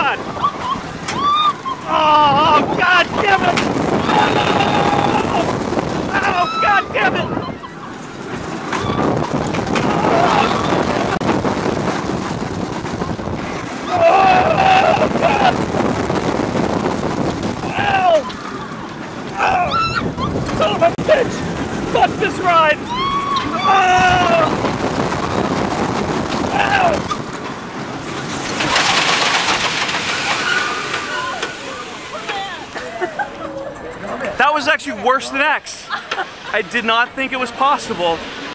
God! Oh, God damn it! Oh, oh God damn it! Oh, oh, son of a bitch! Fuck this ride! Oh! That was actually worse than X. I did not think it was possible